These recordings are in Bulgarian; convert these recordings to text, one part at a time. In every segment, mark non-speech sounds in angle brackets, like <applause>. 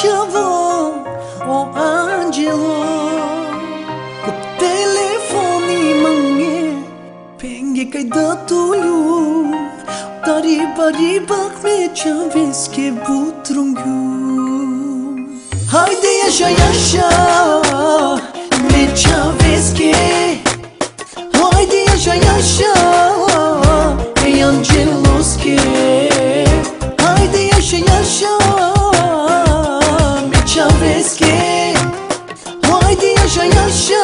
chavão ou angelo Ku telefoni mange Pengi kay datulu Tari bari bak me chaves que butrungu Haydi yaşa yaşa Me chaves que. Haydi yaşa yaşa Ey angelos ke Haydi yaşa yaşa Ocean, ocean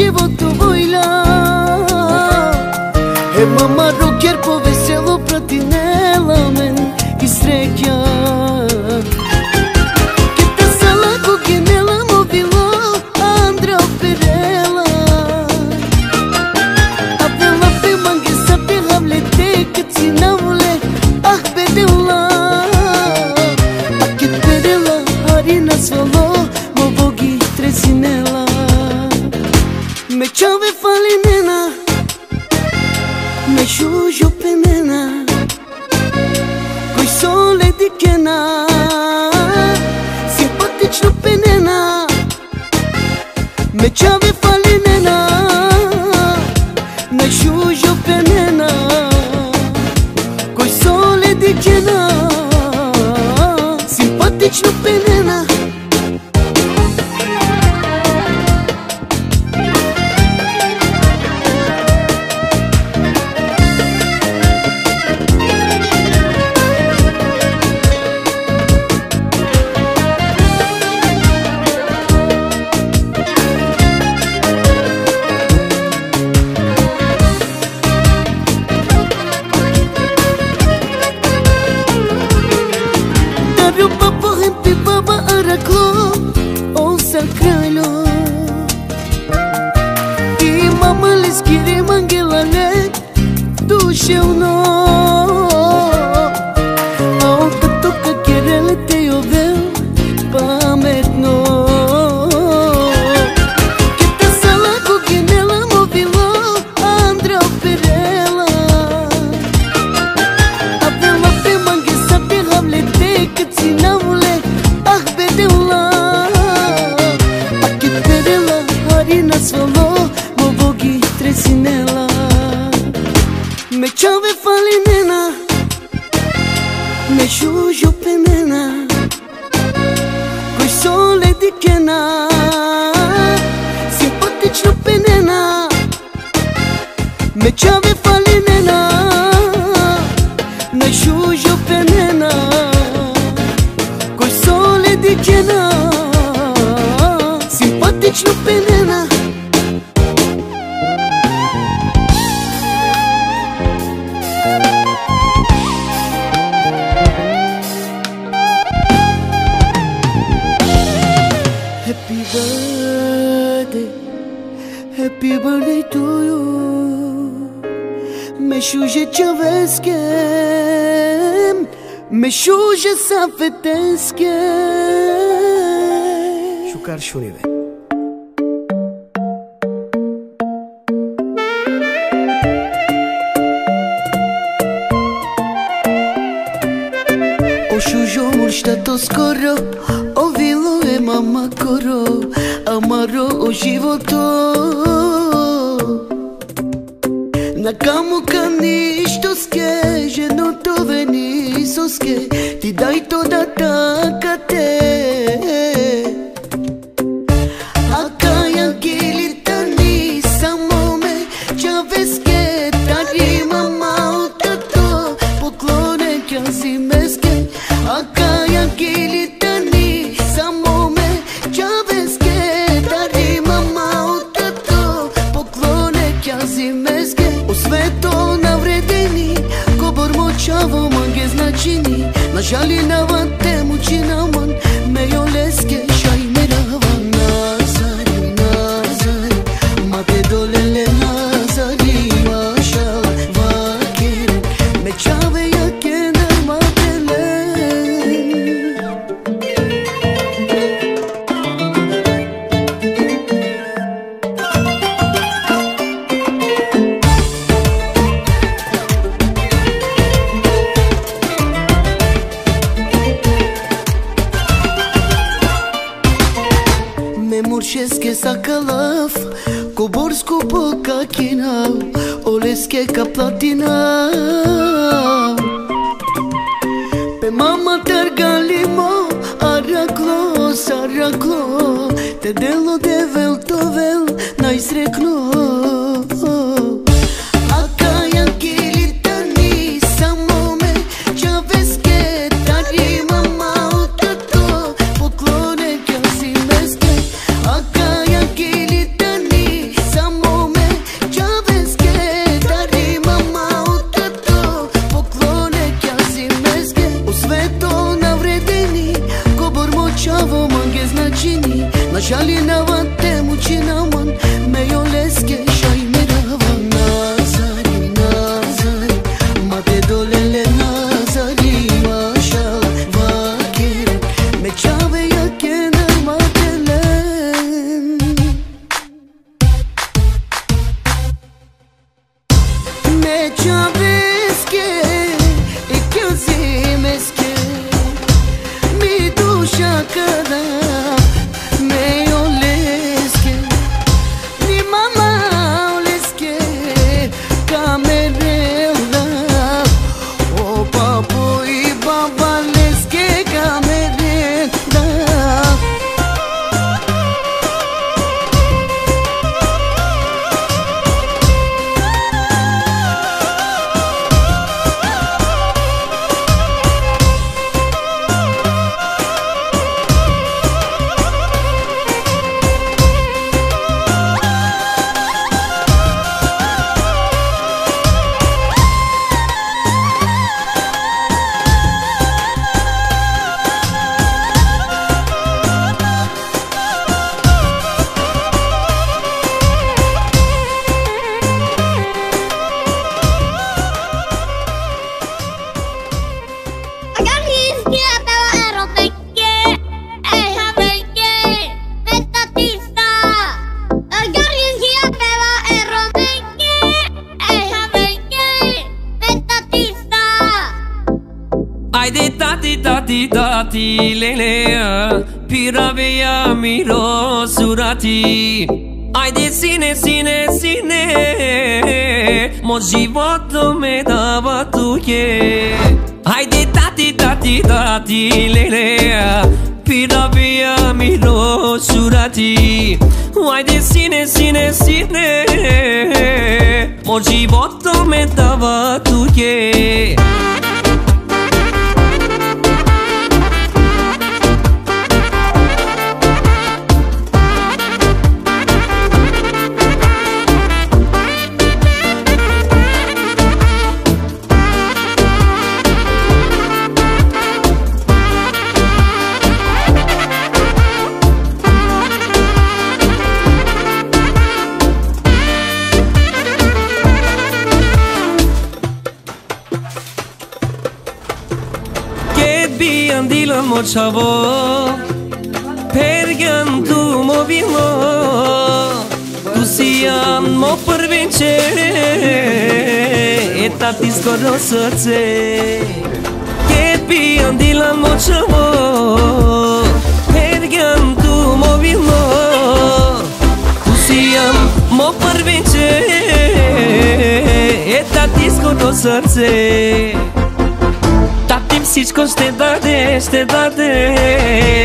llevo tu voz. με σούζε σαν φετές και σου καρσούνιδε Ο σούζο μου στα το σκορό Шавоман гезначини, начали нават тему чинаман, меёлес mo chavo Pergan tu mo vimo Tu si jam mo prvin qere E ta ti skoro sërce Ke pijan dilan mo chavo Pergan tu mo vimo Tu si jam mo prvin qere E ta ti skoro sërce ce si që kështë të dade, shtë dade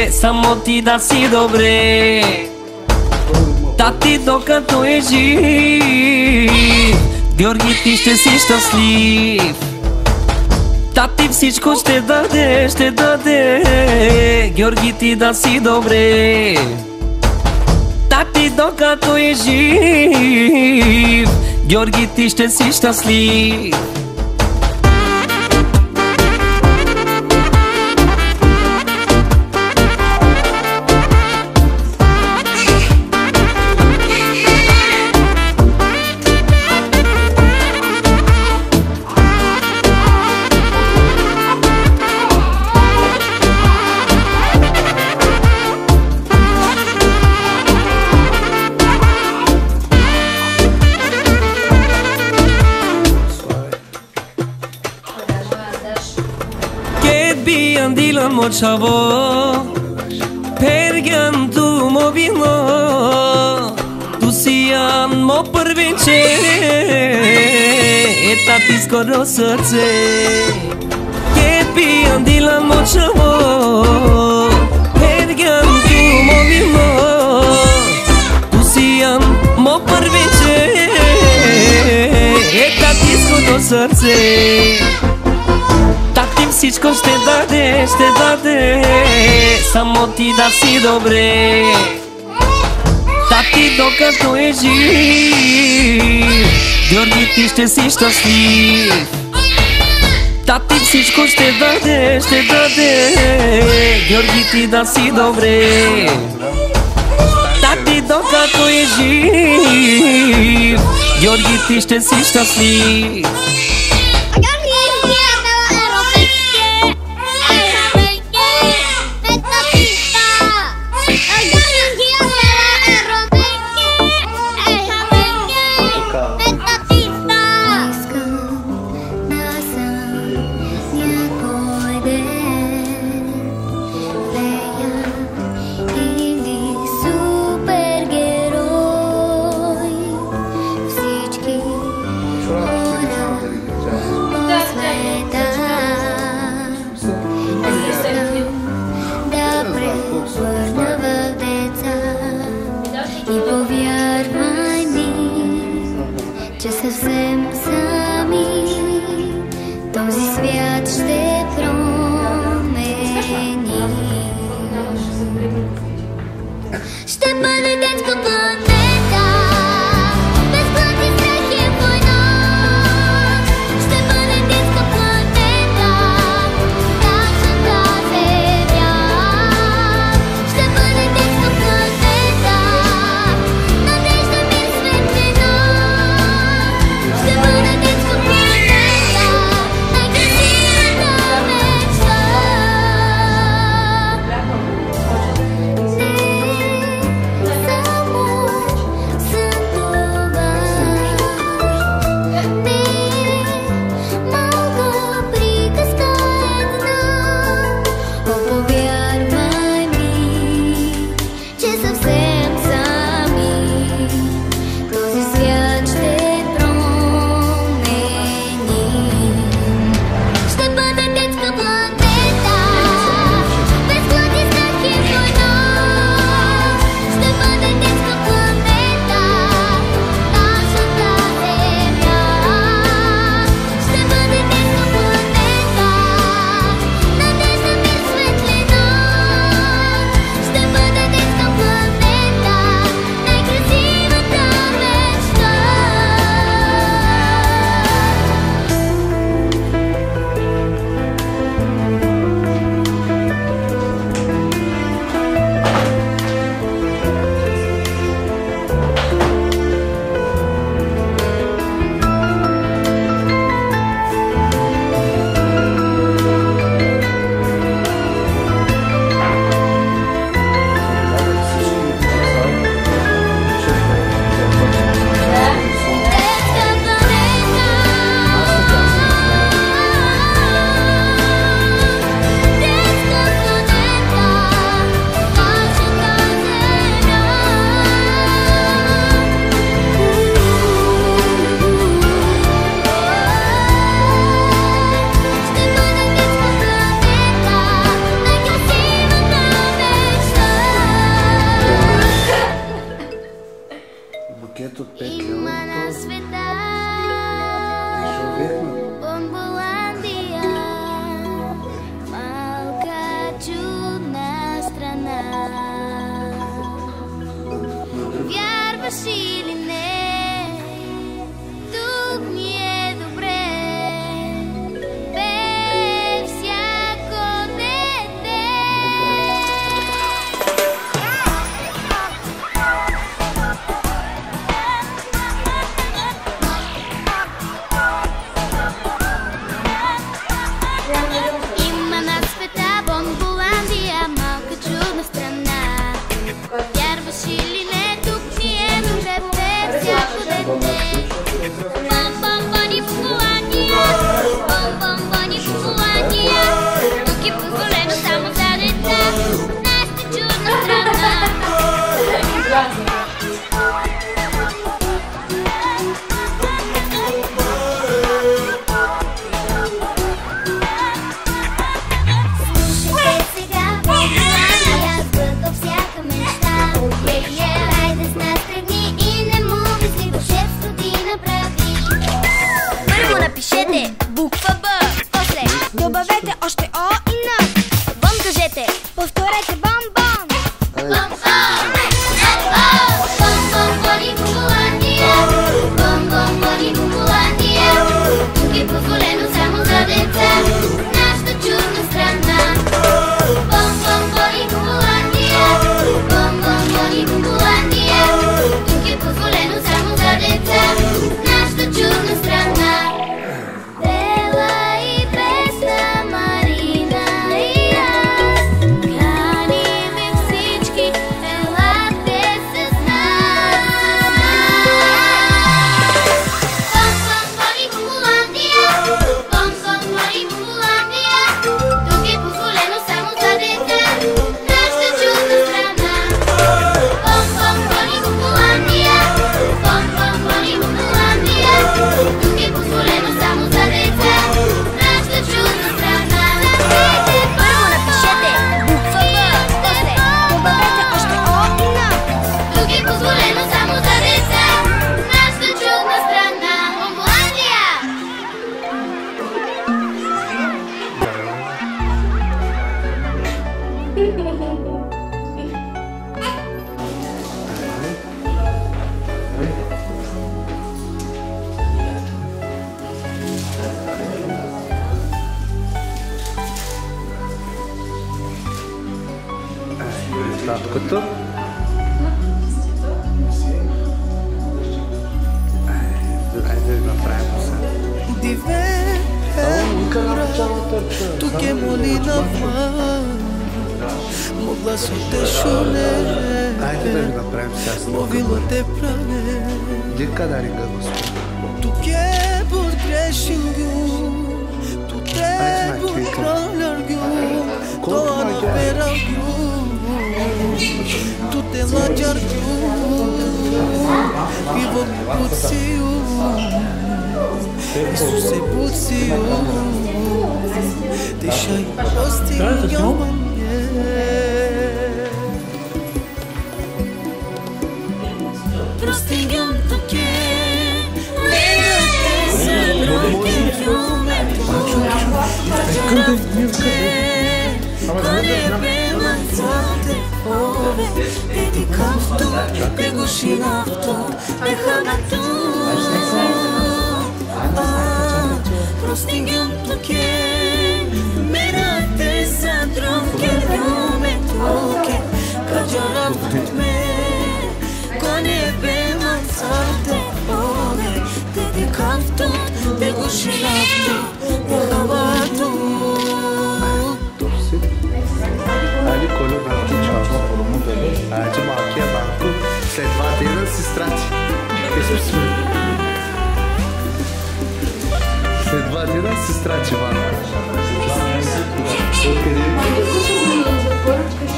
Sa mo ti da si dobre Ta ti do këto e gjith Gjorgi ti shtë si shtë slif Ta ti si që kështë të dade, shtë dade Gjorgi ti da si çavo Pergen tu mobino Tu sian mo prvinče Eta ti skoro srce Ke pijan dilan mo čavo Pergen tu mobino Tu sian mo prvinče Eta ti skoro srce si që kështë të dade, shtë dade Sa mo ti da si dobre Ta ti do këto e gjith Gjorgi ti shte si shto slif Ta ti si që kështë të dade, shtë dade Gjorgi ti da si dobre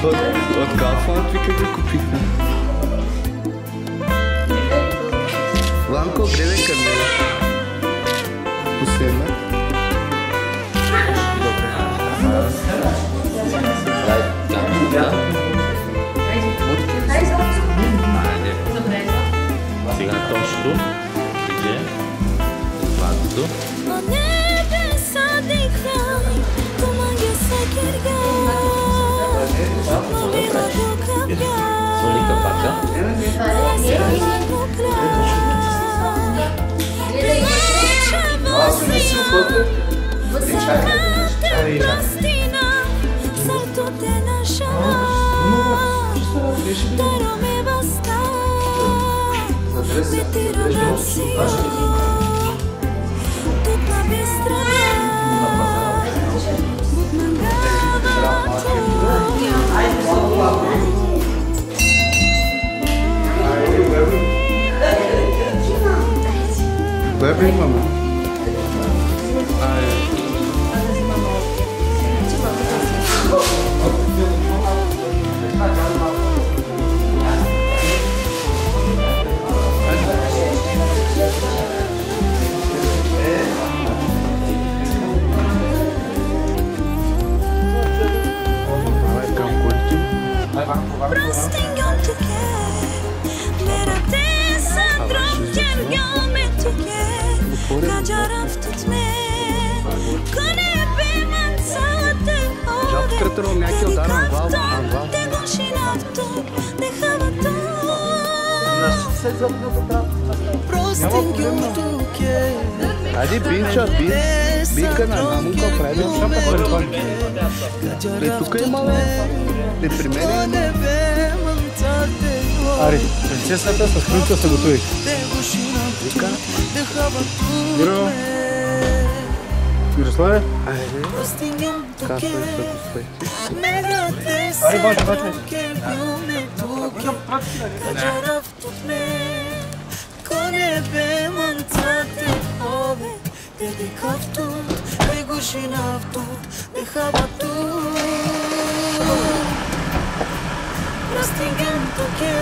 От, от Kaufland ви къде купихме. Ванко, гледай към мен. Последна. Сега точно atrás. Solita pra cá. Nossa, mas se o banco. Você canta, salto te nascerá. Darome basta. Me tira da мангава Бебе имаме. Бе мансате Жалко кратero някакви удар на глава, на глава. Те го шинавто Дехавато Простингам туке Айде, бинча, бин. Бинка на мамунка прави. Е, тук е мала. Е, при мен е Коне бе мансате Ари, принцесата с принца се готови. Вика. Миро, Мирославе, Простингам Кафе туке са достойни. Мерате Ари, бачи, бачи. Te di kaftu, te gushinaftu, te habatu Простигам туке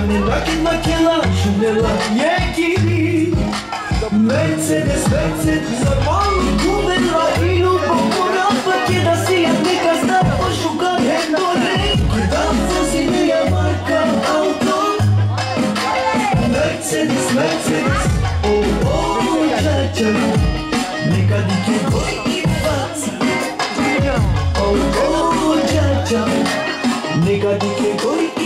Шамилаки макила, шамила екили Мерцедес, Мерцедес, нормал Кубен лаину, покора пъти да си ядника Стара пошука, хендоре Кидам за си марка, авто? Мерцедес, Мерцедес, о, о, чача Нека ди ти бойки паца О, Нека ди ти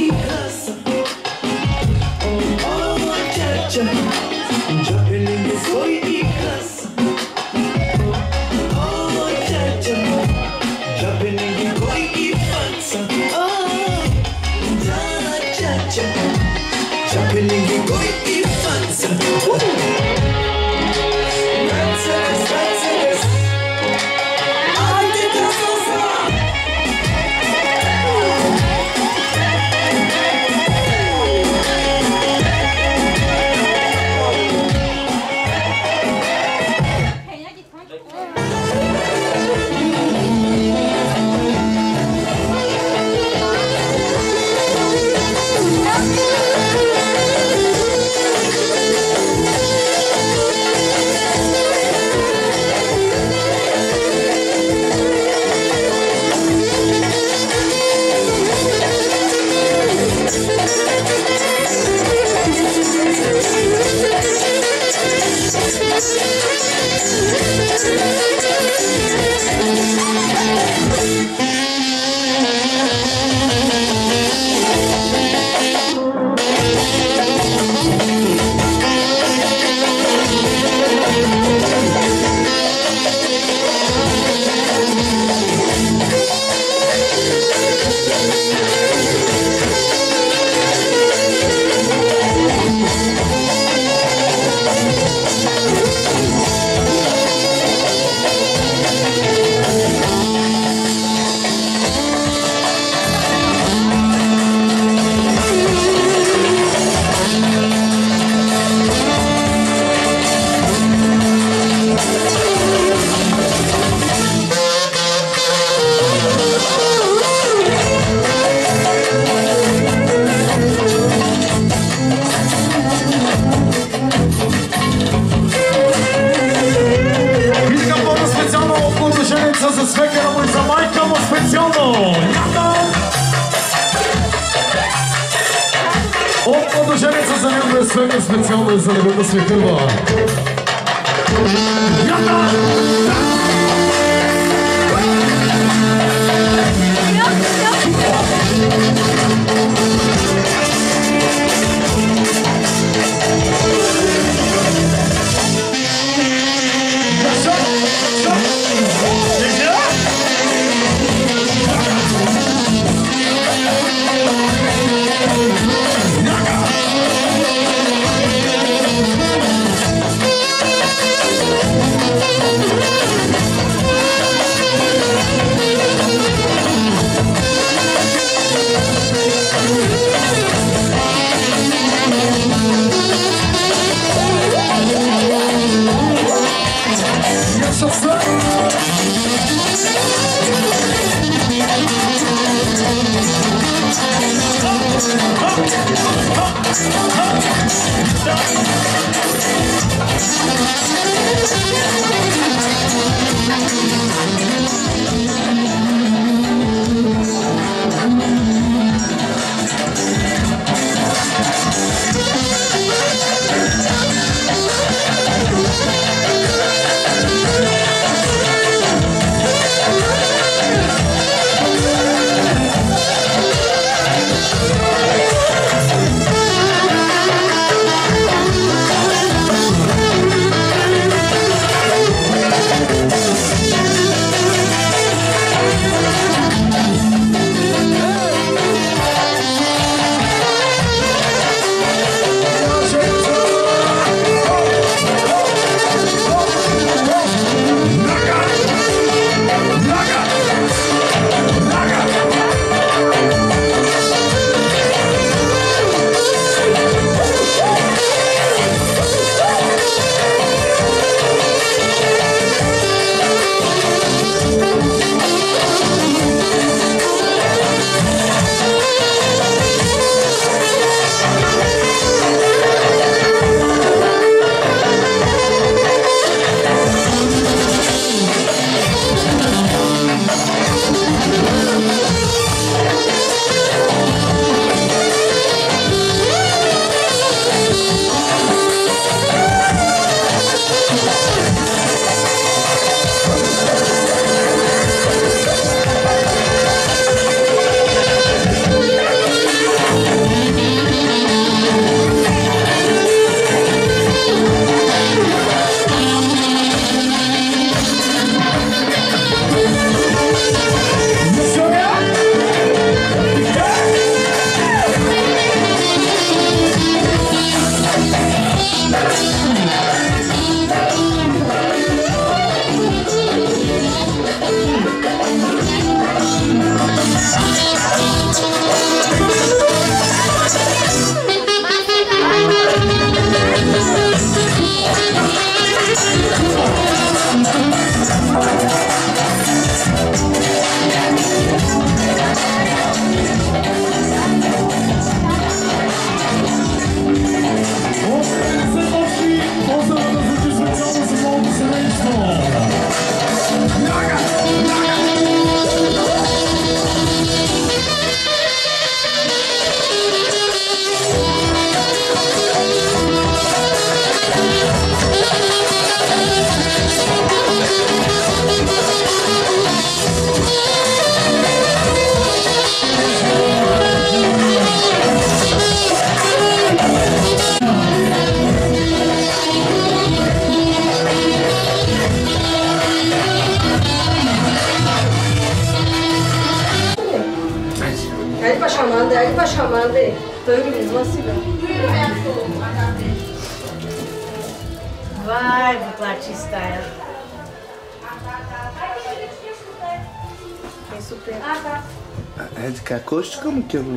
кошчика му кевус,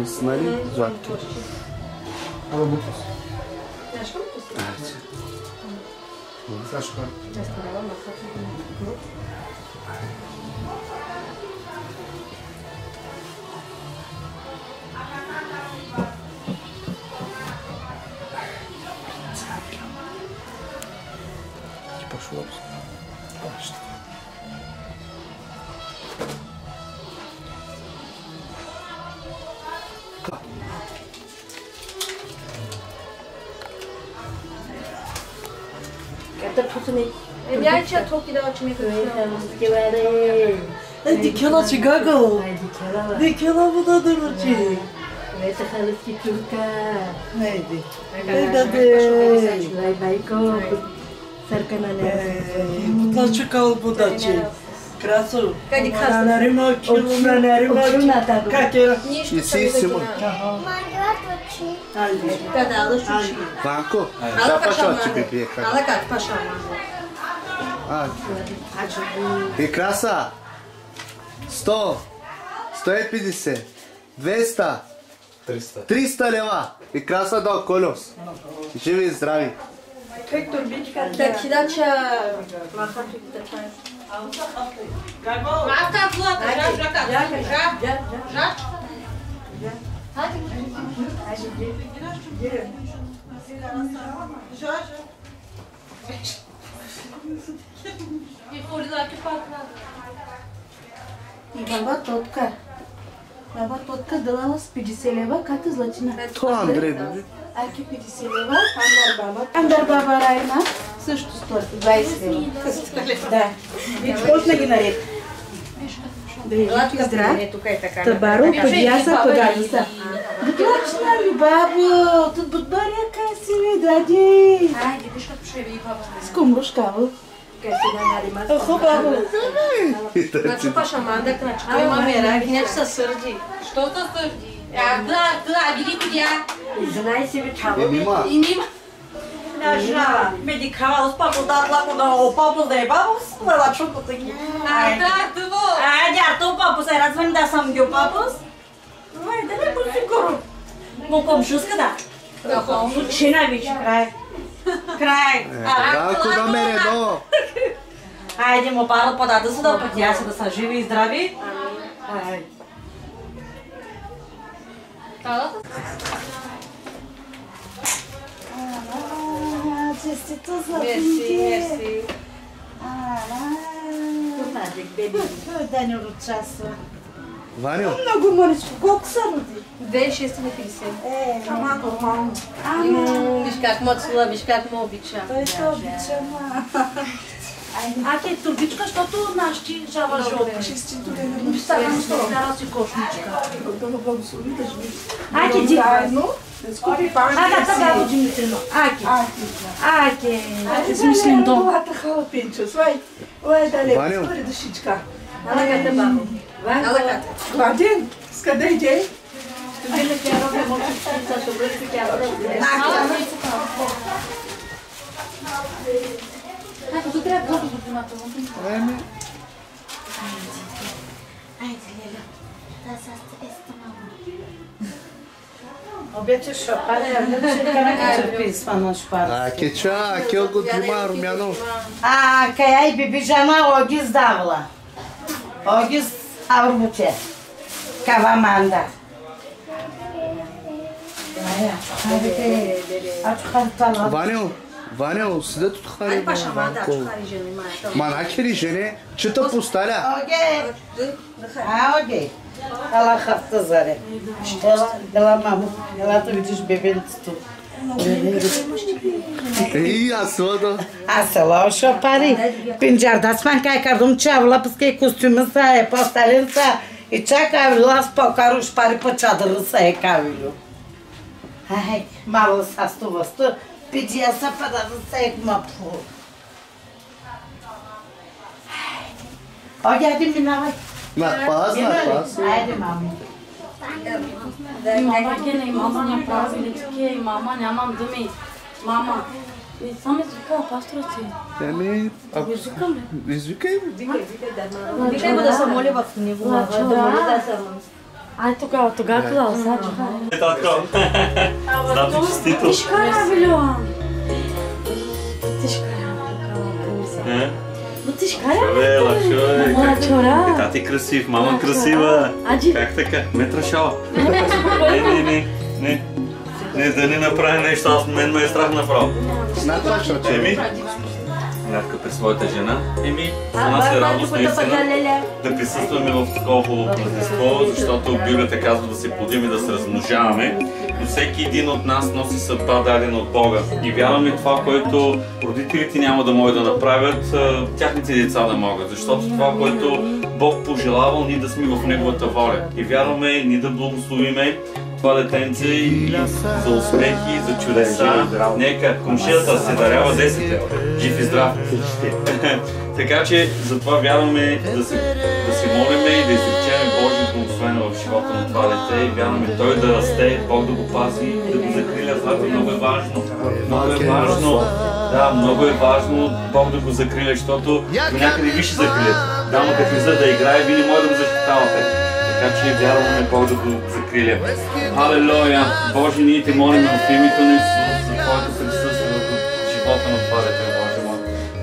бях, че токи да очи ми Дикела си гагал. Дикела вода да ручи. Ето халски чурка. Найди. Даде. Лай байко. Саркана не. Мутла чукал будачи. Красо. Кади красо. На рима килуна на рима. Как е? Нищо И си, Симон. Kada alış uçi. Ванко, Ала да пошла ти paşamande. бебе. И краса. 100, 150, 200, 300. 300 лева. И краса до колос. Живи и здрави. Как турбичка. Так хидача. Маха ти да чай. Мака плата. Жак, жак, жак, жак, жак. Баба Тотка. Баба Тотка дала с 50 лева, как златина. То Андрей бебе. Аки 50 лева, Андар баба. Андар баба Райна също 120 лева. Да. И почна ги наред. Да ви живи здрав. Е, е. Табаро, подяса, подяса. Доклачна ми, бабо, тут будбаря кай си ми дади. Айде, виж като ще ви баба. Скумрушкаво. Кай си да нарима. Охо, бабо. Значи paşamande крач. Той има мера, гнев се сърди. Що се сърди? А, да, да, види кудя. Знай си ви чаво. Е, нима. И мима. Наша, медикала с папу да лако да о папу да е бабу с мала чуко таки. А, да, това. А, дярто папу се развън да съм гил папус. Май, да не бъде сигурно. Му комшуска да. Да, комшу. Чина виж, край. Край. Е, Ванко да ме редо. Айде му паро подада се да пътя се да са живи и здрави. Честито Мерси, златинки. мерси. Да не участва. Ваню, Много мъничко. Колко са роди? 2650. Е, ама нормално. М, Виж как му цела, виж как му обича. Той те обича, ма. А те турбичка, защото нашти жава жопа. Честито да не му Ставам с това си кошничка. Да го благослови да живи. Айде, ди. Заедно. Скупи памет. Ага, така го Димитрино. Аки. Аки. Аки, смислим дом. Лата халапинчо. Слай. Лай дале. Ваню. Спори душичка. Ала кате бабо. Ала кате. Владен, скъде иде? Студена тя роби мочичка, ще бъде тя роби. Ако ти трябва много внимателно. Еме. Айде, Леля. Да, сега е станало. Обече шопаре, обече карака черпи свана шпар. А, кеча, кел го дима, румяно. А, кай ай биби жана огиз давла. Огиз аврбуче. Кава манда. Aç haritalar. Ваню, Ваню, седят от хари. Айде paşamande Ванко. aç kari жени мая. Ма накери жене, чета посталя. Окей. А, окей. Ела хафта заре. Ела, ела маму. Ела да видиш бебенцето. И аз вода. А села Asela ušo pari. Pinđar da sman kaj kardom čavla paske kostyme sa je postavljen sa i čakav las pa karu špari po čadru sa je kavilu. Aj, malo sastu vastu. Pinđar sa pa da sa je mapu. Hadi hadi minavay. Nakpas, nakpas. Hadi mami. И мама ке не мама ня празници, и мама нямам думи. Мама, и сам извика пастора си. Еми, а... Извикам ли? Извикай. Викай го да се моли в него, мама, да моли да се моли. Ай тогава, тогава тогава, сега чакай. Татко. Знам ти честито. Ти шкара, Вилюан. Ти шкара, Е? Но ти шкара, Чорела, чорела. Мама, Как- чора. Е, Тати красив, мама красива. Аджи. Как така? Ме трашава. Не, не, не, не. Не, да не направи нещо, аз мен ме е страх направо. Еми, Надка при своята жена. Еми, за нас е радост наистина да присъстваме в такова хубаво празненство, защото Библията казва да се плодим и да се размножаваме. Но всеки един от нас носи съдба дадена от Бога. И вярваме това, което родителите няма да могат да направят, тяхните деца да могат. Защото това, което Бог пожелавал, ние да сме в Неговата воля. И вярваме, ние да благословиме това детенце и за успехи, за чудеса. Нека комшията се дарява 10 лева. Жив и здрав. <laughs> така че затова вярваме да се, да се молиме и да изречем това дете и вярваме той да расте, Бог да го пази, да го закриля. Това много е важно. Много е важно. Да, много е важно Бог да го закриля, защото до някъде ви ще закрият. Да, но като излезе да играе, вие не може да го защитавате. Така че вярваме Бог да го закриля. Халелуя! Боже, ние те молим в името на Исус за Твоето присъствие в живота на това дете.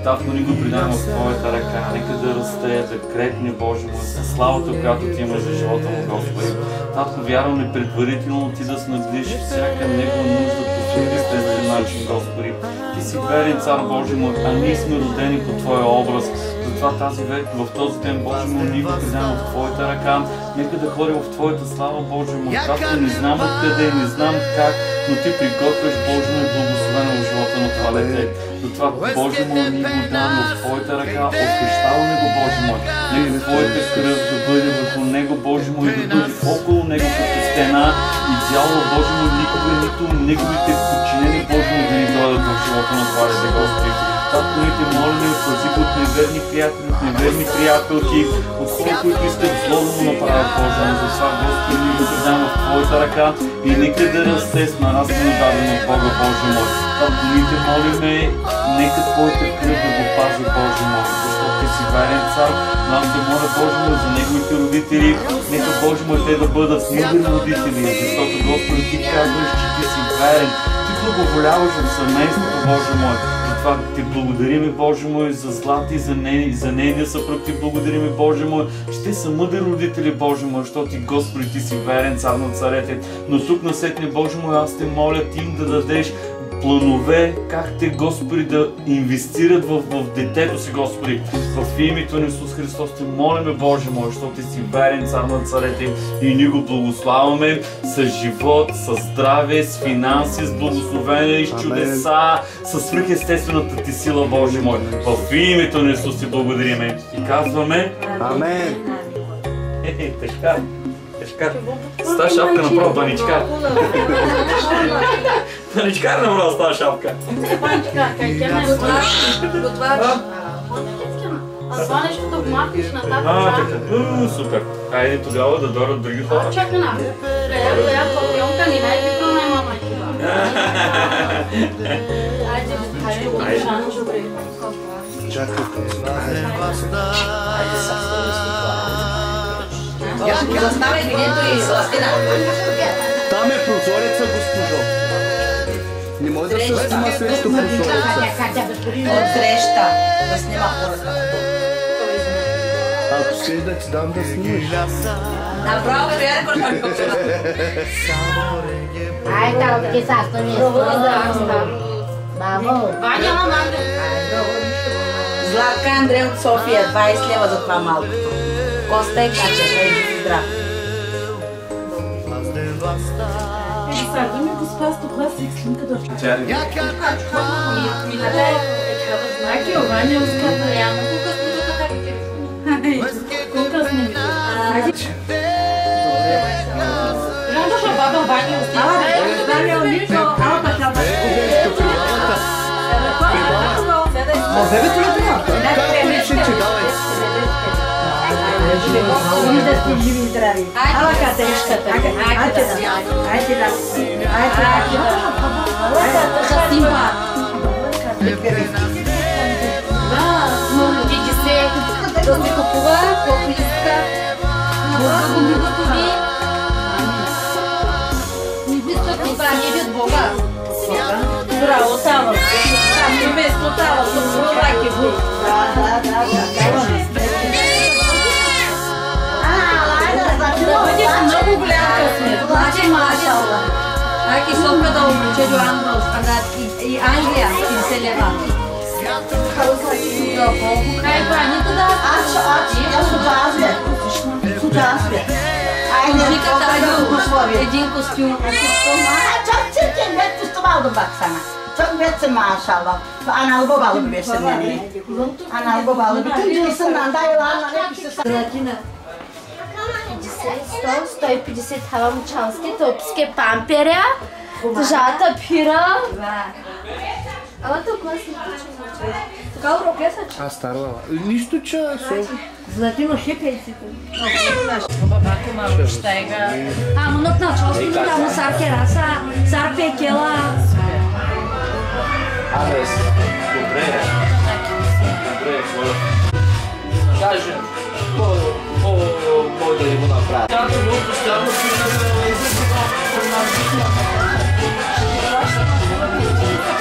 Татко, ни го предаваме в Твоята ръка. Нека да расте, да крепне, Боже мой, с славата, която Ти имаш за живота му, Господи. Татко, вярваме предварително Ти да снабдиш всяка Негова нужда по естествен начин, Господи. Ти си верен цар Боже мой, а ние сме родени по Твоя образ. Затова тази век, в този ден, Боже мой, ние го предаваме в Твоята ръка. Нека да ходим в Твоята слава, Боже мой. Както не знам откъде, не знам как, но Ти приготвяш, Боже мой, благословено на това дете. Затова, Боже мой, ние го даваме в Твоята ръка, освещаваме го, Боже мой. Нека Твоята кръв да бъде върху него, Боже мой, да бъде около него като стена и дяло, Боже мой, никога нито неговите подчинени, Боже мой, да ни дойдат в живота на това дете, Господи. Татко, ние те молим, пази го от неверни приятели, от неверни приятелки, от хора, които искат зло да му направят, Боже, но за това, Господи, ние го предаваме в Твоята ръка и нека да расте с нарастване дадено от Бога, Боже мой. Татко, ние те молиме, нека Твоята кръв да го пази, Боже мой, защото Ти си верен цар, но аз те моля, Боже мой, за неговите родители, нека, Боже мой, те да бъдат мъдри родители, защото, Господи, Ти казваш, че Ти си верен, Ти благоволяваш в семейството, Боже мой. Затова ти благодариме, Боже мой, за Злати, за, не, за нейния съпруг ти благодариме, Боже мой, че те са мъдри родители, Боже мой, защото ти, Господи, ти си верен цар на царете. Но тук насетне, Боже мой, аз те моля ти им да дадеш планове, как те, Господи, да инвестират в, в детето си, Господи. В името на Исус Христос те молиме, Боже мой, защото ти си верен цар на царете и ние го благославяме с живот, с здраве, с финанси, с благословение, с чудеса, с свръхестествената ти сила, Боже мой. В името на Исус ти благодариме и казваме Амен. Е. Тежка. С тази шапка направо баничкар. Баничкар направо с тази шапка. А това нещо да го махнеш на тази А, така. Супер. Хайде тогава да дойдат други хора. Чакай на. Ето я папионка ни най-пикро на мама. Айде, хайде, го Айде. добре. Заставай видеото и сластина. Там е прозореца, госпожо. Не може да се снима срещу прозореца. От среща да снима хората. Ако искаш да ти дам да снимаш. Направо като я рекорд Ай, там таки са, сто ми е Баба. Ваня, мама, Златка Андрея от София, 20 лева за това малко. Коста е кача, е жив и здрав. Sag mir, das passt, du hast nichts hinter Тя Знаки, Ваня, скъпа Яна, колко сме Колко сме Рано ще баба Ваня Ала, Ваня, нищо, ала, така, Ма бебето ли това? Как пише, че давай? да сте живи и здрави. Ала катешката. Айде да. Айде да. Айде да. Да симпа. Види се да се купува, колко иска. Бога го ми готови. Не би се това, не би от Бога. Браво, Сава. Там место Сава, Словакия го. Да, да, да, Да Não publicas mesmo. Laje maşallah. Herkes sofrada olur. Çocuğun dost. Fakat Anglia kimse levam. Ukrayna ne kadar aç aç. Ya sucaz ver. Sucaz ver. Aynen. Ne kadar yok. Edin kostüm. Çok çirkin. Ben kustum aldım bak sana. Çok versin maşallah. Analı babalı versin yani. Analı babalı bütün cinsinden dayılarla hepsi. 100, 150 хава мучански, топски памперя, жата пира. Ама толкова си Така уроке са, че. А, старва. Нищо, че е Златино шипейците. Штайга. Ама нот началство там сарке раса, сарпе кела. Абе, добре. Добре, моля. Кажем, по, по, мой да ли го направя. Тято го постоянно си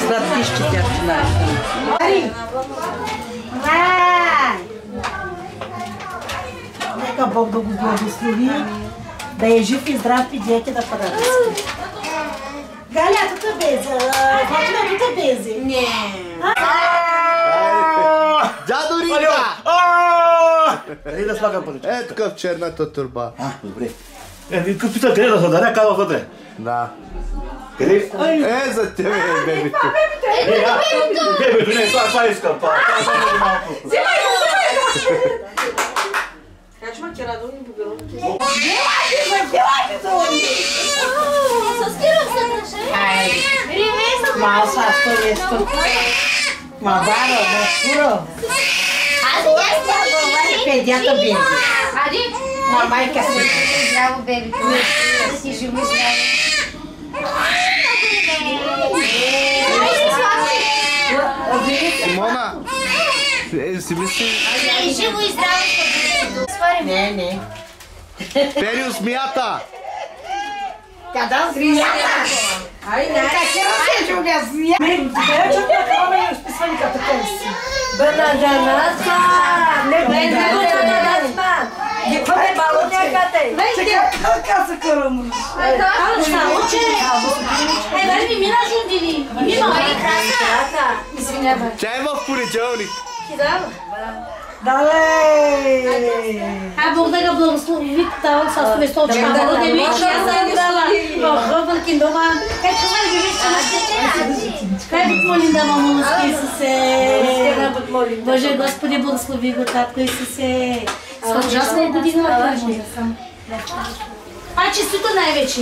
Сладкишки тя знаеш. Ари! Ай! Нека Бог да го благослови, да е жив и здрав и дете да парадиски. Галя, тук е бези. Фатима, тук е бези. Не. Дядо Рита! Ей да слагам паричка. Е, тук в черната турба. А, добре. Е, ви пита къде да хода, не казва вътре. Да. Къде? Е, за тебе е бебето. Е, а, бебето, не, това, това искам. Това, това, това, малко. Kaçma kerada onu bu galo. Ай, малко састо нещо. Мадаро, да скоро. Педята бези. Ади? На майка си. Здраво, бебето. Да си живо и здраво. Симона, е, си мисли... Ей, живо и здраво. Сварим. Не, не. Периус мията! Cada zviada. Ai, ne? Какива се джуга зviada? Мен, я чак я каме списвани като тенси. Банаджанаца! Не, не, не, не, не, Какво е бало някъде? Чакай, как се карам? Е, дай ми мина жундини. Мина, ай, краса. Извинявай. Тя е в понеделник. Далей! А Бог да го благослови там с месточка. Да го не ми, че аз съм дала. Въпреки дома. Как това да видиш? Как да молим да мамо на Исусе? Боже Господи, благослови го татко Исусе. С ужасна е година. А честито най-вече.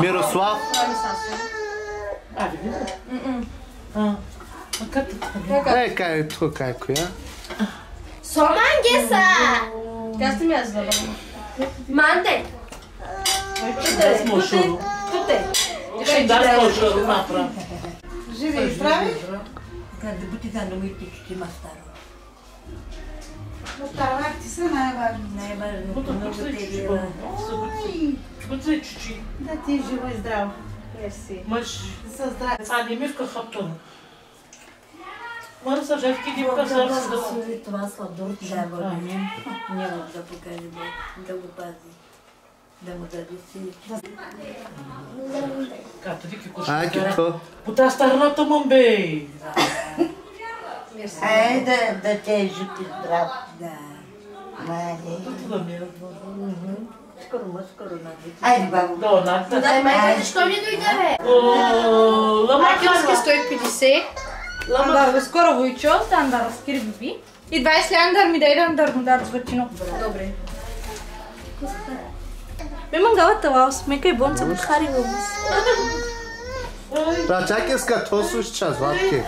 Мирослав. Е, кай е тук, кай коя? Сомангеса. Тя сте ми аз. Манте. Туте, туте, туте. Живи и здрави? Как да бъде да ми ти ще има старо. Но тарвак ти са най-важно. Най-важно. Много те била. Да ти е живо и здраво. Мерси. Мъж. Са здрави. А, не ми вка хаптона. Мър са жевки Бог са да това сладур, да го няма да покаже Бог, да го пази, да му даде синички. Като ти старната мъм, бе! Да, да те е жути здрав. Да. Мали. Скоро, скоро, Айде, бабо. Да, накта. Да, майка, защо не дойде, бе? Лама, килски 150. Лама. Да, скоро войчо, стандар, скири биби. И 20 ляндар ми дай да дар му дад звучино. Добре. Добре. Memang gawat tuh, Waus. Mereka ibu sebut hari Waus. Raja kiska thosus chas vapke.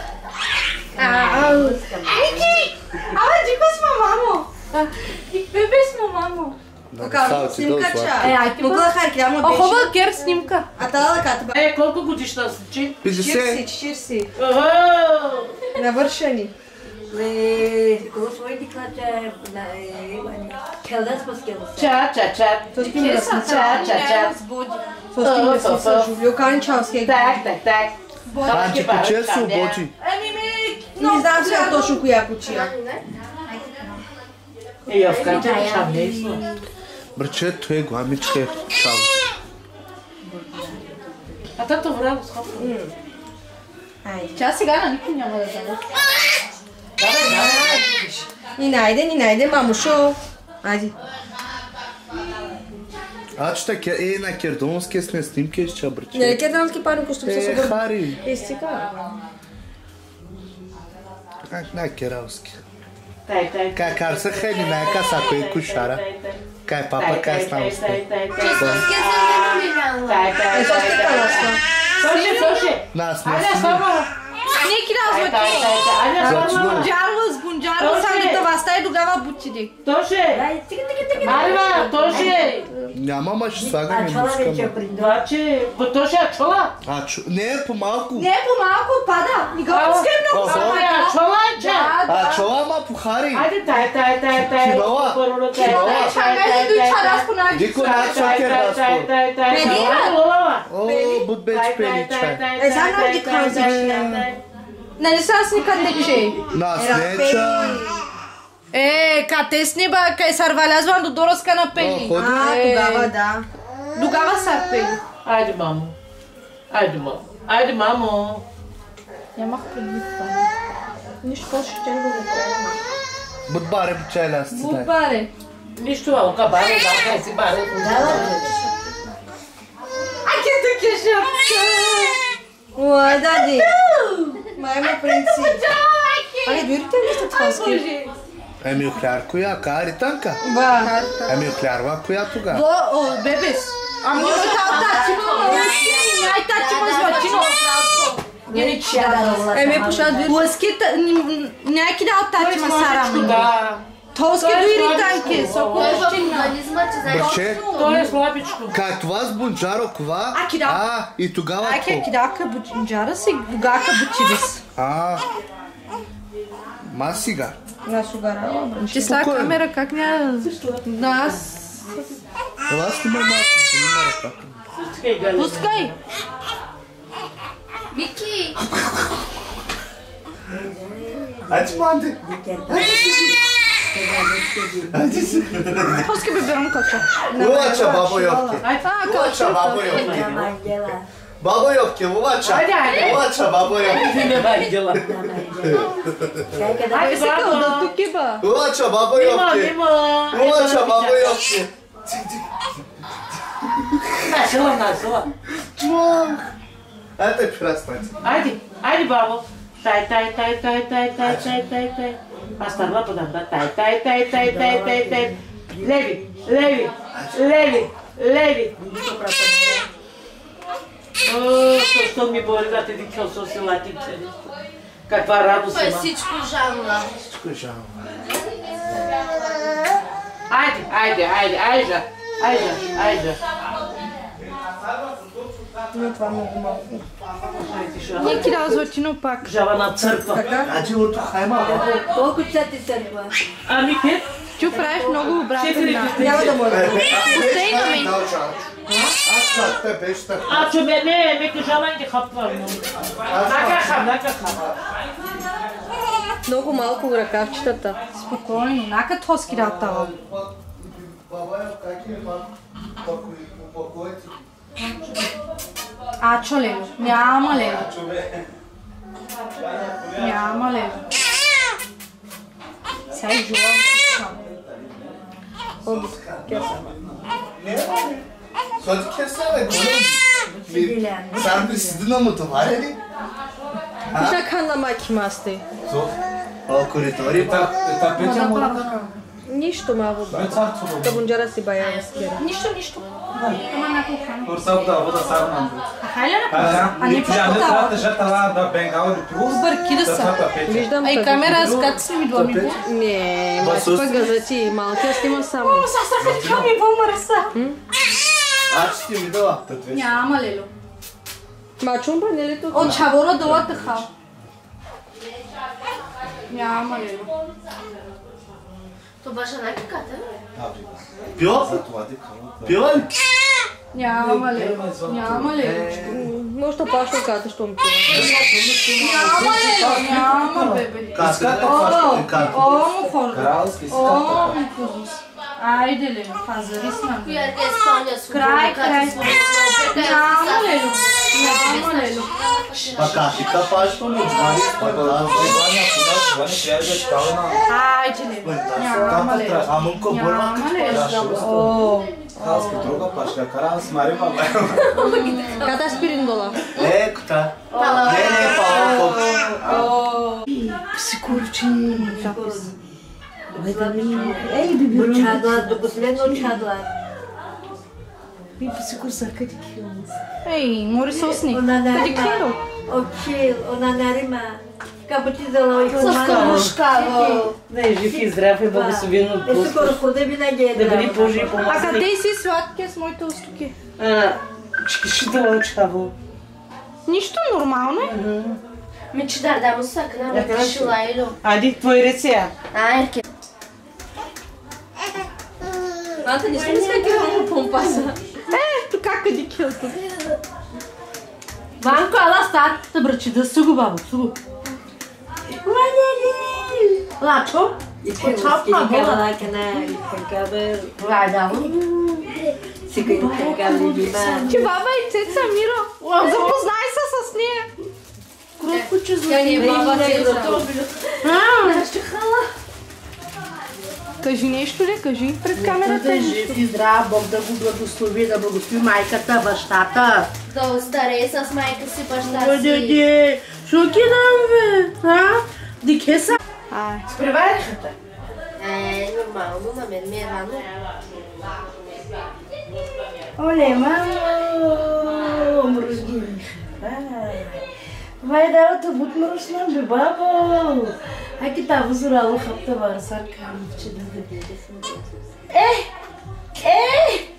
Au. Aniki, awa jikus mamamo. Bebes mamamo. Показвам снимка, че. Мога харки, ама беше. О, хубава кер снимка. А тала катба. Е, колко годишна си? 40. 40. Навършени. Голосовой диклад келдас мас келдас. Ча ча ча. Ча ча ча. Состим да се съживлю, кан чалски. Так, так, так. Анче, по че се обочи? Еми ми... Не знам сега точно коя кучия. Е, я вкарча на чавнейство. Брче, той гламичте чал. А тато време схопва. Ай, ча сега на никой няма да дадат. И найде, ни найде, мамушо. Ади. А че така е на кердонския сме снимки, ще обрече. Не, кердонски парни, кощо се сега. Е, хари. Е, сега. Как на кералски. Как арса хени на каса, кой кушара. Кай папа, кай стану с ним. Честовския съм не номинал. Е, що ще калашна? Слушай, слушай. Нас не снимам. Не кирязвате! Джарлас, бунджарлас, али таваста и тогава бутиди. Тоше! Арива, Тоше! Няма, ма ще слагаме мускама. Това, че... Тоше, ачола? Е не, е по-малко. Не, е по-малко, пада. Не го пускай много. Ачола, че? Ачола, ма пухари. Айде, тай, тай, тай, тай. Кибала. Кибала. Чангай, дуй чараско най. Дико, най, чакер, раско. Медира. О, будбеч, пелич. Е, за най-дико, за най-дико. Нали сега сни тече? На снеча. Е, кате сни ба, кај е до дороска на пели. А, тогава да. Тогава сар пели. Айде, мамо. Айде, мамо. Айде, мамо. Нямах предвид това. Нищо повече ще го направим. Будбаре, бучайля, аз Будбаре. Нищо, мамо, ка баре, баре, си баре. Да, да, Аке, тук е шапка. О, дади. Мајма принци. Ајде, верите ли сте тхалски? Еми ухляр која, кари танка? Ба. Еми ухлярва која тога? Во, о, бебес. Ама ја таа тачима, ај тачима звачино. Yeni kişiler de olacak. Evet, bu şarkı. Bu eski ne kadar tatlı masara mı? Da. Толски Той е дойри слабичко. танки, соко щина. Браче, Той е слабичко. как това с бунджаро кова? А, кида. А, и тогава Айке какво? кидака бучинджара си, гогака бучивис. А, ма сега. На сугара. Ти с тази Спокойно. камера как ня... Нас... Това снима малко, снима ръката. Пускай, Галя. Пускай! Мики! Айде, манде. Айде си. Пускай беберон кача. Увача, бабо Йовке. А, Увача, бабо Йовке. Бабо Йовке, увача. Айде, айде. Увача, бабо Йовке. Не дай дела. Айде се кал да тук е ба. Увача, бабо Нема, Йовке. нема. Увача, бабо Йовке. Насила, насила. Айде, престанете. Айде, айде, бабо. Тай, тай, тай, тай, тай, тай, тай, тай, Mastar lá para dar tai, tá, tai, tá, tai, tá, tai, tai, tai, tai. Leve, leve, leve, leve. Oh, sono de que eu sou sono se Cai Kaj pa rado se ima. Pa sičko žalna. ai žalna. ai ajde, ai ajde, ai ajde. Но това много малко. Айде, жава. Неки да звачино пак. Жава на църква. Аджи от хайма. Колко чати църква? Ами, пет? Чу правиш много обратно. На-. Няма да може. Пустай на мен. Аз как те беше така. А, че ме, не, ме кажала ги хапва. Нака хап, нака хап. Много малко ръкавчетата. Спокойно, нака тоски да тава. Баба, как е, мам? Упокойте. ఆచో లేదు మ్యామ లేదు మ్యామ లేదు Sai João. Ô, quer saber? Só de que saber. Sen bir sizin amıtı var ya. Вже канамаки масти. Алкоритори та та петя мора. Нищо мало. Та бунджара си бая скера. Нищо, нищо. Орсал да вода сарнам. Хайде на А, А не не трябва да жата ла да бенгал или плюс. Бърки да са. Виждам как- камера с как два ми го. Не, Ба, ма сус. пък газети малки, аз снимам само. О, са страха тя ми помърса. Аз ще ти видела. Няма, лело. Ма чумба, не ли тук? От чавора дола тъха. Няма, лело. То беше най-каката, Пила? Пила ли? Няма, лело. Няма, лело. Може да пашно ката, що ми пива. Няма, лело. Няма, бебе. Каската и карта. О, му си О, му кузус. Айде, лело. Пазари с мен. Коя е Соня с Край, край. Няма, лело. Няма, лело. Па кафика паш по ми звани. Па да, Айде, лело. Няма, лело. А мунко борва Няма, лело. О. Кралска друга пашка, каран с Марима. Ката спирин дола. Е, кта. Не, не, пала. О. Псикурчи. Последно чадла. Би псикур са къде килос. Ей, мори се усни. Она Къде нарима. кило? Очил, она нарима. Капотизала и Не, жив и здрав и благословен от Е, скоро Господ. хода винаги е Да бъде. Божий А помощник. къде си сладкия с моите устуки? А, Чикишитала чаво. Нищо нормално е. Ми че дар да му сака на Да, ме шила ило. Ади, твой рецея. А, ерке. Ната, не сме сега помпаса? Е, тук къде килото. Банко, ала стат. Да брачи да сугу, бабо, сугу. Лачо? Почапка бола на кана и пекабе дима. Че баба и цеца Миро. Запознай се с нея. Кротко, че Тя ни е баба Цеца. Нашата хала. Кажи нещо ли? Кажи пред камерата. Да е жив и здрав, Бог да го благослови, да благослови майката, бащата. Да остарее с майка си, баща Ой, си. деде, шо ки дам, бе? А? Дике са? Ай. Спреварихата. Е, нормално, на мен ми е рано. Оле, мамо, мръзги. Vai dar o tăbut mărăș n-am de babă. Hai că te-a văzut la o faptă vă sar ca ce de vedere Eh! Eh!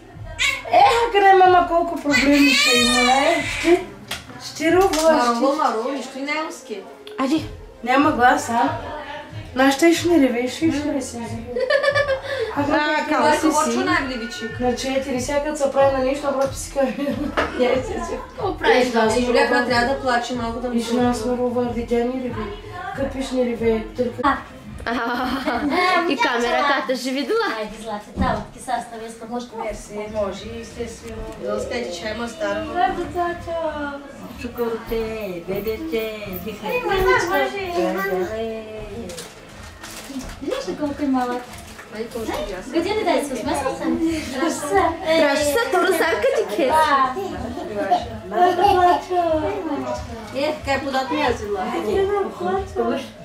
Eh, ne mama колко проблеми ще има, е? Ще, ще рубва, Маро, ще... маро, нищо и не е уски. Ади, няма глас, а? Нашата ще не ревеш, и ще не се А, Марко, Борчо нагливичи. На четири, всяка се прави на нещо, обратно си кажа. <laughs> Какво правиш, трябва да плаче малко да му Виж нас нарова, видя ни реве. Къпиш ни реве, търка. И камерата ще видела. Айде, злате, да, от кисарста веска, може да Мерси, може, естествено. Да скажете, че има старо. Цукорте, бебете, дихай. Виж ли колко е малък? Майко, че аз. Къде ли дай се смесва съм? Дръжса. Дръжса, то розарка ти ке. Е, кай подат ми аз зила.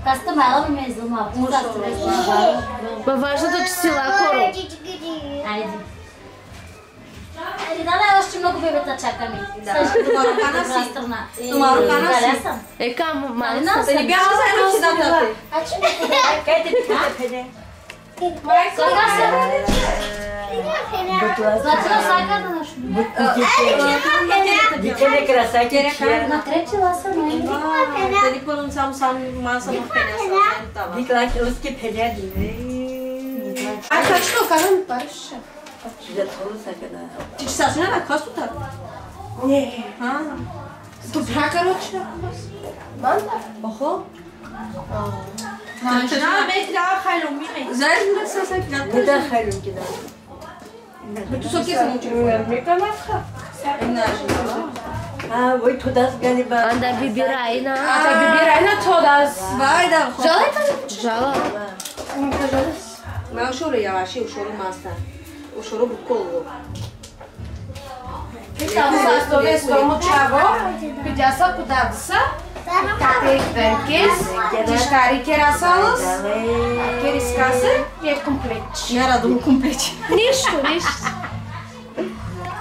Каста мала ми ме зъл малко. Каста веска. Ма важното, че си лакоро. Айде. Айде, давай още много бебета чакаме. Да. Също Това добра ръка на си. Е, Това ръка на заля си. съм. Е, кам, Али, малко. на Да не бяха заедно, че да дадете. А че ми да Кай те питате педе? Дите не красаки, чия. На трети ласа, не. Дали пълно само сам маса в пеня са. Диклак руски педе диме. А точно, карам парша. Да толу сака да. Ти че са на костата? Не. А. Добра карочна. Охо. Начинава ნაჩნა მე დაახალო მიმე. ზერნასასაკი ნაჩნა დაახალო კიდე თუ სოკეს მოჭრა მე გამახა ენაშა ვაი თოდას გალიბა ანდა ბიბი რაინა. ანდა ბიბი რაინა თოდას. ვაი და ხო. ჟალა ჟალა უმკაჟალას მაშორია ვაში უშორო მასთან. უშორო ბუკოლო ეს ამ სასტორეს გამოჩავო პიდასა კუდაგსა маста. Ушоро буколо. Там са сто весто мучаво. Видя са подат са. Tate Verkes, Tishkari Kerasalas, Keres Casa e é complete. Era do complete. Nisto, nisto.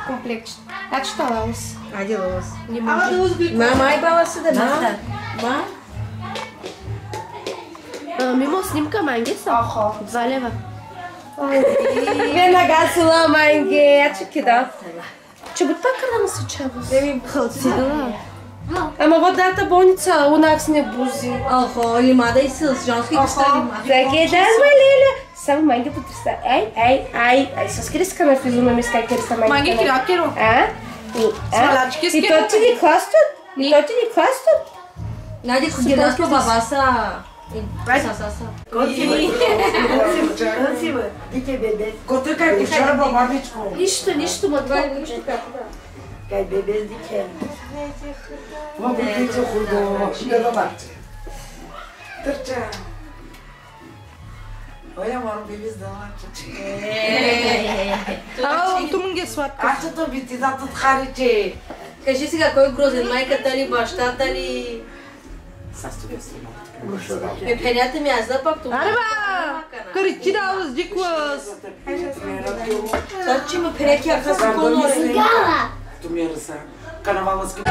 Complete. A que está lá? Hadi los. Mamãe balası da Nada. Ma? Мимо снимка мангеса. Два лева. Вена гасила манге, а че кида? Че бе пак рано се чава? Сигала. Ама водата болница, у нас не бузи. Охо, лимада и силс, женски киста лимада. Заге да леля. Само манге потреса. Ай, ай, ай, ай, с криска на физиономиска криса манге. Манге кракеро. А? И, а? Свалачки с И то ти ни костят? И то ти ни костят? Нади кудинаско бабаса. Са, са, са. Коту кај кушарба мамичко. Нищо, нищо, ма това е нищо. Кај бебе дике. Во бубице худо. Беба баче. Трча. Оја морам беби здалаче. А, ту мунге сладка. Ачето би ти зато хариче. Кажи сега, кой е грозен? Майката ли, бащата ли? Е, пенята ми, аз да пак това. Ареба! Каричи да уздиквас. Sad će ima peneki, a kada su kolore. tu mierda. Carnaval es que...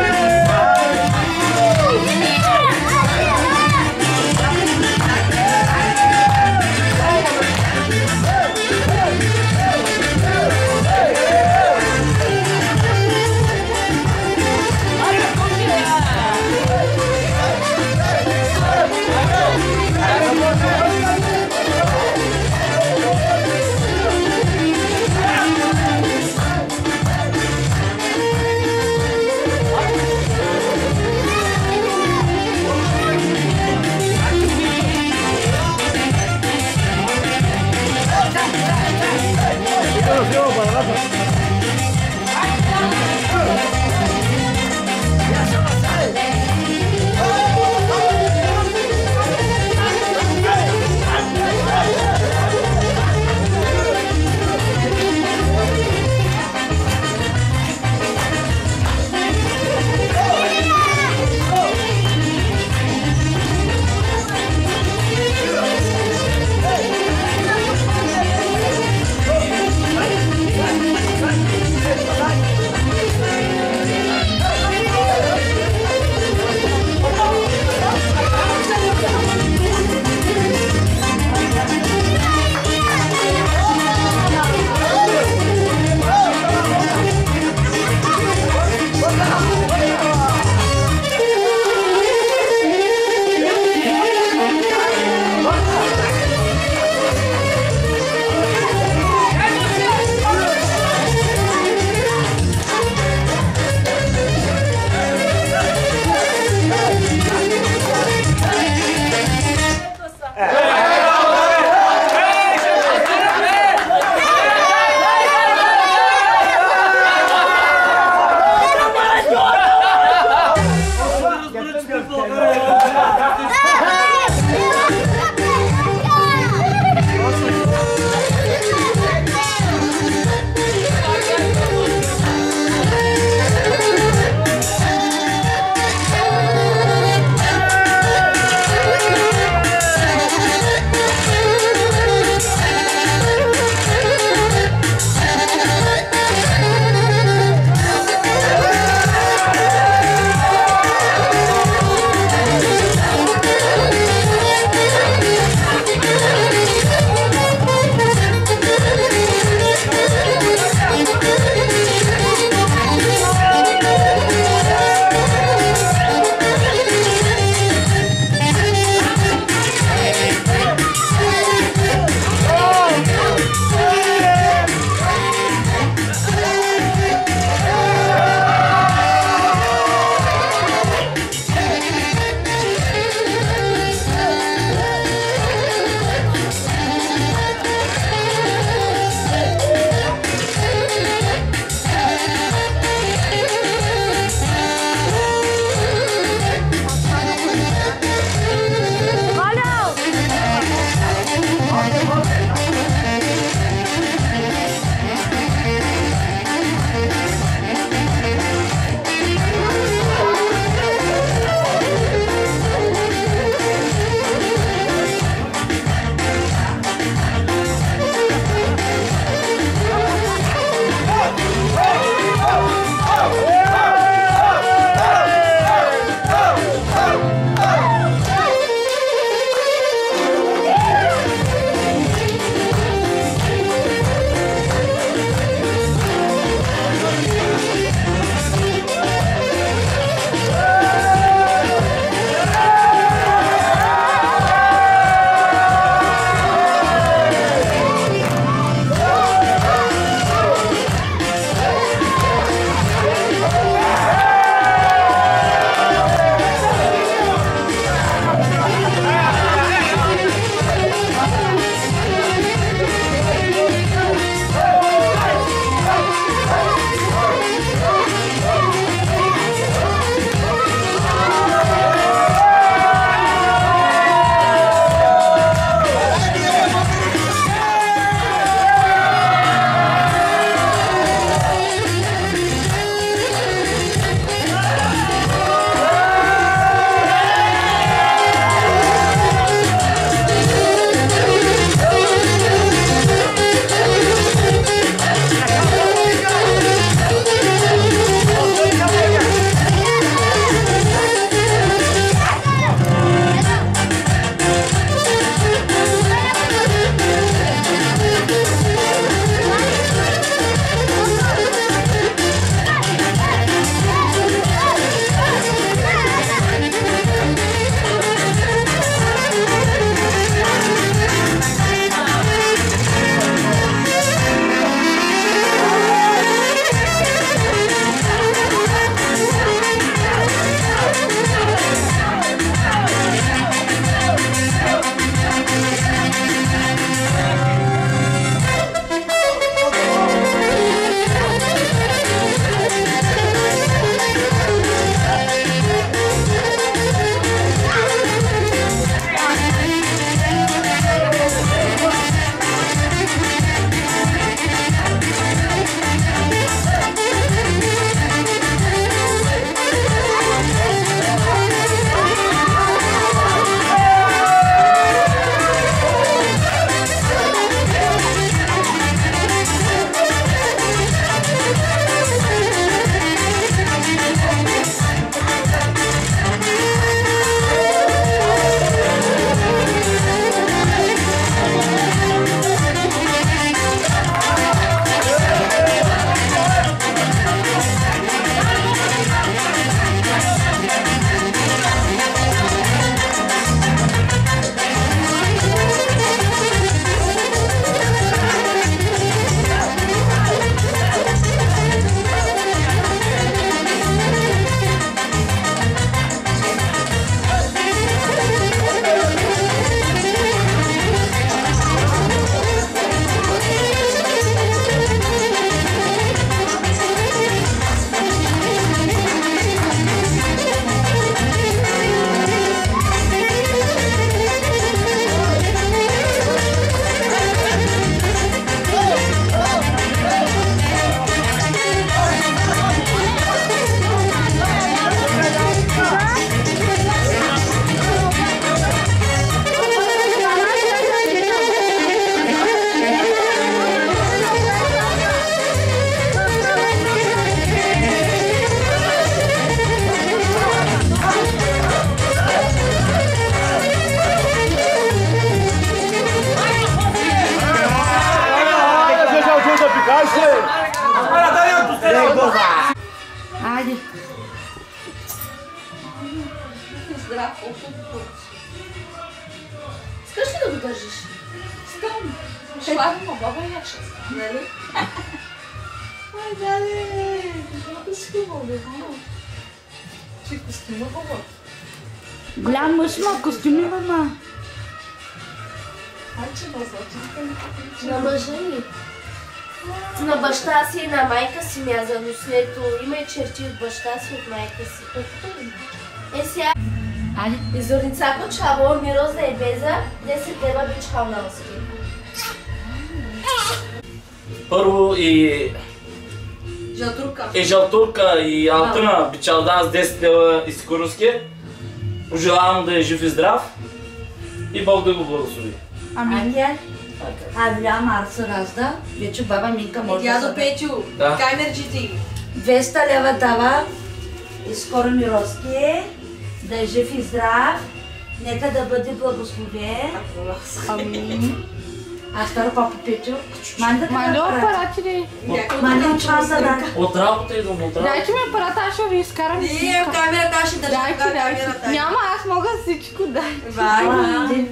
черти от баща си, от майка си. Е сега... И зорница почава, мироза е беза, 10 лева бич халналски. Първо и... Жалтурка. И Жалтурка и Алтуна Бичалдан с 10 лева и Сикурски. Пожелавам да е жив и здрав. И Бог да го благослови. Ами, а Виля Марса разда, вече баба Минка може Дядо да Петю, Да. камерджите им. 200 лева дава и скоро Мировски, да е жив и здрав, нека да бъде благословен. Амин. А старо папа Петю, май да Май да апарати ли? Май да часа да. От работа идвам, от работа. Дайте ми апарата, аз ще ви изкарам. Не, снимка. камерата ще държа камерата. Няма, аз мога всичко, дай. Айде,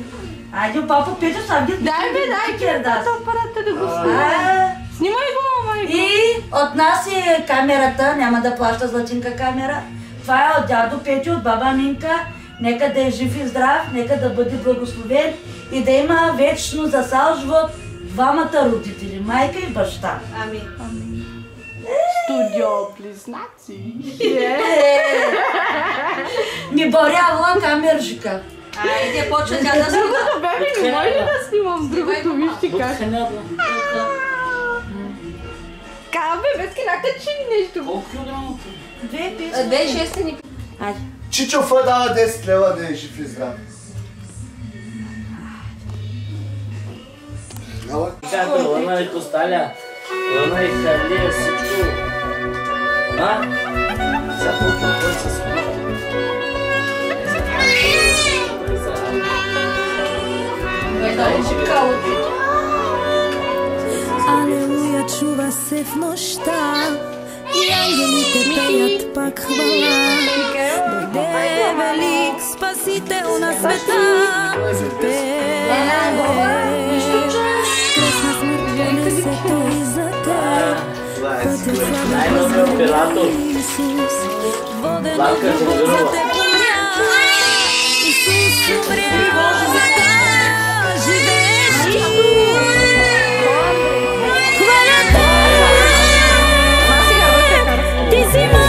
айде, папа Петю, сам ги Дай бе, дай, да. апарата да го А. снимам. Снимай го. И от нас е камерата, няма да плаща златинка камера. Това е от дядо Петю, от баба Минка. Нека да е жив и здрав, нека да бъде благословен и да има вечно за сал живот двамата родители, майка и баща. Амин. Студио близнаци. Ми борява камержика. Айде, почва тя да снима. Бебе не може ли да снимам? Другото вижте как. Ка, бебетки, накачи ли нещо? Колко килограма? Две А, Две шести ни... Айде. Чичо Ф дава 10 лева да е жив и здрав. Ела? Както лъна и косталя, лъна и халия, всичко. А? Сега толкова кой се смята. Алелуя, чува се в нощта и ангелите пеят пак хвала. Дойде велик спасител на света, Кръсна смърт донесе той за теб. Славен Най-добрият оператор. Исус, воден от любов за теб. Исус умря за да живееш ти. Ти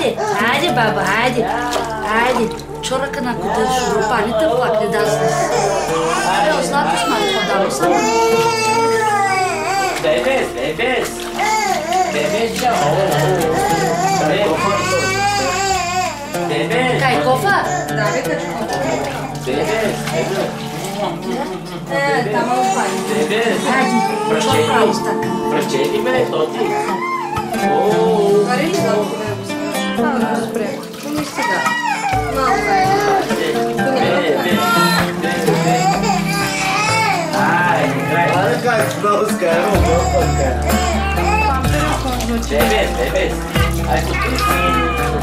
Хайде, хайде, баба, хайде. Хайде. Чорака на кута шурупаните плакне да се. Абе, ознато сме подали само. Bebes, bebes. Bebes, чао. Bebes. Кай, кофа? Да, века Bebes. Е, там е опани. Bebes. Хайде, чор прави стака. Прощели ме, то ти. Вари ли да го Това да го спре. Помиш сега. Малко Bebes, bebes. Ai, tu А,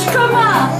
Как са душка, ма?